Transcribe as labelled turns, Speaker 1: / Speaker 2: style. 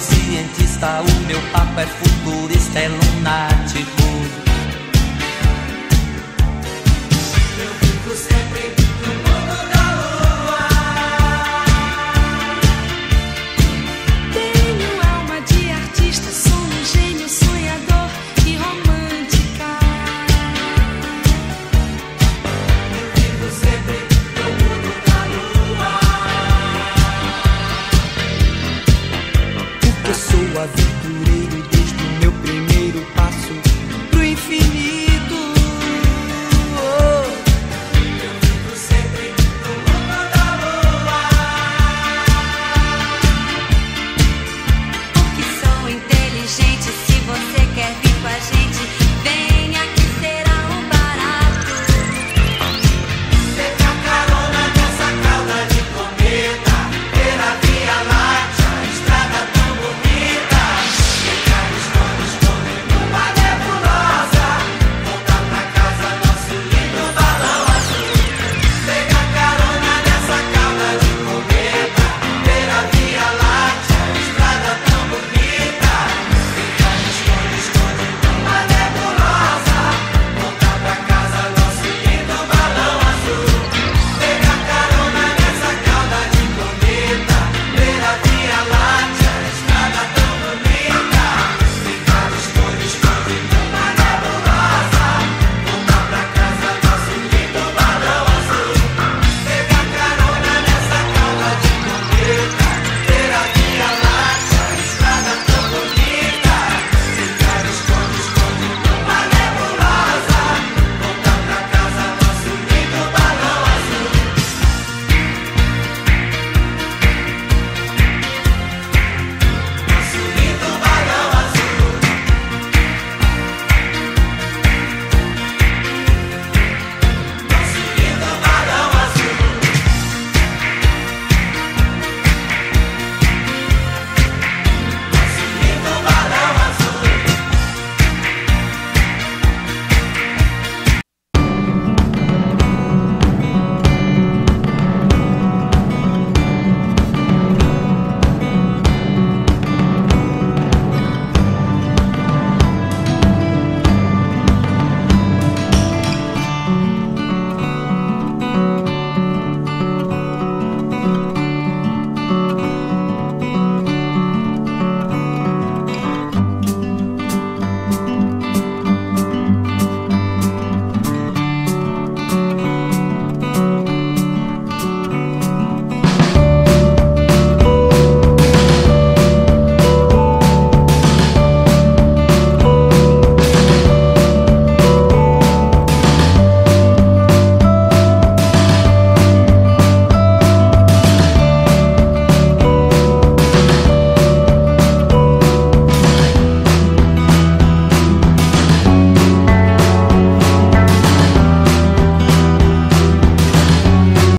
Speaker 1: cientista, o meu papo é futurista, é lunático. sua aventureira.